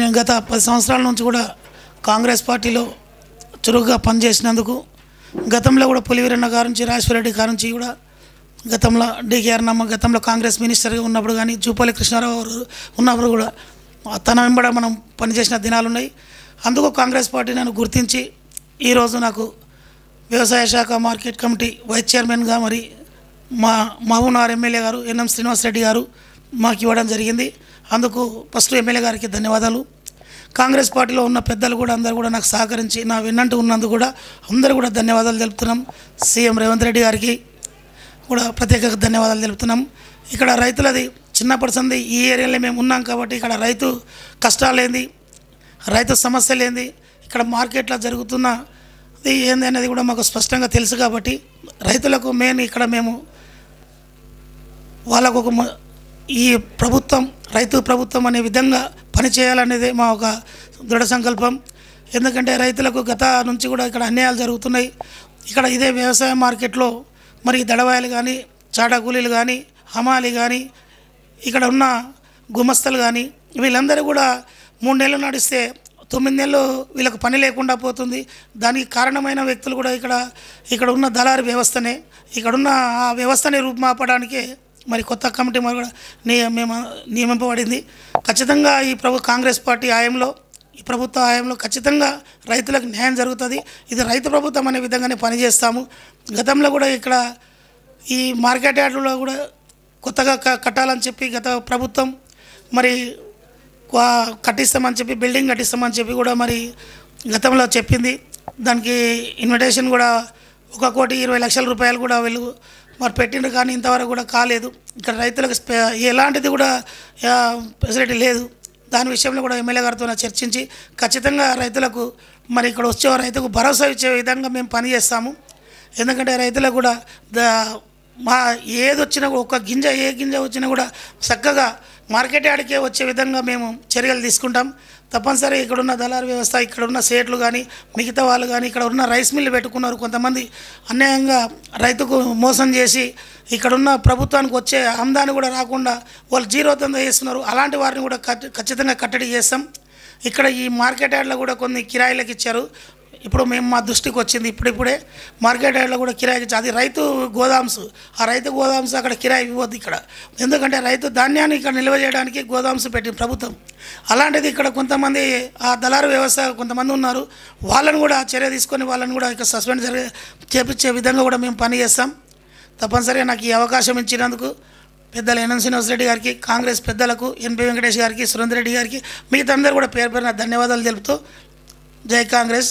నేను గత పది సంవత్సరాల నుంచి కూడా కాంగ్రెస్ పార్టీలో చురుగ్గా పనిచేసినందుకు గతంలో కూడా పులివీరన్న గారి నుంచి రాజశేఖర గారి నుంచి కూడా గతంలో డికేఆర్ నమ్మ గతంలో కాంగ్రెస్ మినిస్టర్గా ఉన్నప్పుడు కానీ జూపల్లి కృష్ణారావు గారు ఉన్నప్పుడు కూడా తన వెంబడ మనం పనిచేసిన దినాలు ఉన్నాయి. అందుకు కాంగ్రెస్ పార్టీ నన్ను గుర్తించి ఈరోజు నాకు వ్యవసాయ శాఖ మార్కెట్ కమిటీ వైస్ చైర్మన్గా మరి మా మహబూబ్నగర్ ఎమ్మెల్యే గారు ఎన్ఎం శ్రీనివాసరెడ్డి గారు మాకు ఇవ్వడం జరిగింది. అందుకు ఫస్ట్ ఎమ్మెల్యే గారికి ధన్యవాదాలు. కాంగ్రెస్ పార్టీలో ఉన్న పెద్దలు కూడా అందరూ కూడా నాకు సహకరించి నా విన్నంటూ ఉన్నందుకు కూడా అందరూ కూడా ధన్యవాదాలు తెలుపుతున్నాం. సీఎం రేవంత్ రెడ్డి గారికి కూడా ప్రత్యేక ధన్యవాదాలు తెలుపుతున్నాం. ఇక్కడ రైతులది చిన్నప్పటి సంది ఈ ఏరియాలో మేము ఉన్నాం కాబట్టి ఇక్కడ రైతు కష్టాలేంది రైతు సమస్యలేంది ఇక్కడ మార్కెట్లో జరుగుతున్న ఏంది అనేది కూడా మాకు స్పష్టంగా తెలుసు కాబట్టి రైతులకు మెయిన్ ఇక్కడ మేము వాళ్ళకు ఒక మ- ఈ ప్రభుత్వం రైతు ప్రభుత్వం అనే విధంగా పనిచేయాలనేది మా ఒక దృఢ సంకల్పం. ఎందుకంటే రైతులకు గత నుంచి కూడా ఇక్కడ అన్యాయాలు జరుగుతున్నాయి. ఇక్కడ ఇదే వ్యవసాయ మార్కెట్లో మరి దడవాయలు కానీ చాటా కూలీలు కానీ హమాలి కానీ ఇక్కడ ఉన్న గుమస్తలు కానీ వీళ్ళందరూ కూడా మూడు నెలలు నడిస్తే తొమ్మిది నెలలు వీళ్ళకి పని లేకుండా పోతుంది. దానికి కారణమైన వ్యక్తులు కూడా ఇక్కడ ఇక్కడ ఉన్న దళారి వ్యవస్థనే ఇక్కడ ఉన్న ఆ వ్యవస్థని రూపుమాపడానికే మరి కొత్త కమిటీ మరి కూడా మేము నియమింపబడింది. ఖచ్చితంగా ఈ ప్రభు కాంగ్రెస్ పార్టీ హయాంలో ఈ ప్రభుత్వ హయాంలో ఖచ్చితంగా రైతులకు న్యాయం జరుగుతుంది. ఇది రైతు ప్రభుత్వం అనే విధంగానే పనిచేస్తాము. గతంలో కూడా ఇక్కడ ఈ మార్కెట్ యార్డులో కూడా కొత్తగా కట్టాలని చెప్పి గత ప్రభుత్వం మరి కట్టిస్తామని చెప్పి బిల్డింగ్ కట్టిస్తామని చెప్పి కూడా మరి గతంలో చెప్పింది. దానికి ఇన్విటేషన్ కూడా ఒక కోటి ఇరవై లక్షల రూపాయలు కూడా వీళ్ళు మరి పెట్టిండ్రు కానీ ఇంతవరకు కూడా కాలేదు. ఇక్కడ రైతులకు ఎలాంటిది కూడా ఫెసిలిటీ లేదు. దాని విషయంలో కూడా ఎమ్మెల్యే గారితో చర్చించి ఖచ్చితంగా రైతులకు మరి ఇక్కడ వచ్చే రైతుకు భరోసా ఇచ్చే విధంగా మేము పనిచేస్తాము ఎందుకంటే రైతులకు కూడా మా ఏది వచ్చినా ఒక గింజ ఏ గింజ వచ్చినా కూడా చక్కగా మార్కెట్ యార్డ్కే వచ్చే విధంగా మేము చర్యలు తీసుకుంటాం. తప్పనిసరి ఇక్కడ ఉన్న దళారు వ్యవస్థ ఇక్కడ ఉన్న సేట్లు కానీ మిగతా వాళ్ళు కానీ ఇక్కడ ఉన్న రైస్ మిల్లు పెట్టుకున్నారు కొంతమంది. అన్యాయంగా రైతుకు మోసం చేసి ఇక్కడ ఉన్న ప్రభుత్వానికి వచ్చే ఆమ్దాన్ని కూడా రాకుండా వాళ్ళు జీరో తంద చేస్తున్నారు. అలాంటి వారిని కూడా ఖచ్చితంగా కట్టడి చేస్తాం. ఇక్కడ ఈ మార్కెట్ యార్డ్లో కూడా కొన్ని కిరాయిలకు ఇచ్చారు. ఇప్పుడు మేము మా దృష్టికి వచ్చింది ఇప్పుడిప్పుడే మార్కెట్ యార్డ్లో కూడా కిరాయికి అది రైతు గోదామ్స్. ఆ రైతు గోదామ్స్ అక్కడ కిరాయి ఇవ్వద్దు ఇక్కడ. ఎందుకంటే రైతు ధాన్యాన్ని ఇక్కడ నిల్వ చేయడానికి గోదామ్స్ పెట్టింది ప్రభుత్వం. అలాంటిది ఇక్కడ కొంతమంది ఆ దళారు వ్యవస్థ కొంతమంది ఉన్నారు. వాళ్ళని కూడా చర్య తీసుకొని వాళ్ళని కూడా ఇక్కడ సస్పెండ్ జరిగే చేపించే విధంగా కూడా మేము పని చేస్తాం. తప్పనిసరిగా నాకు ఈ అవకాశం ఇచ్చినందుకు పెద్దలు ఎన్ఎం శ్రీనివాసరెడ్డి గారికి కాంగ్రెస్ పెద్దలకు ఎన్పి వెంకటేష్ గారికి సురేందర్ రెడ్డి గారికి మిగతా అందరూ కూడా పేరు పేరున ధన్యవాదాలు తెలుపుతూ జై కాంగ్రెస్.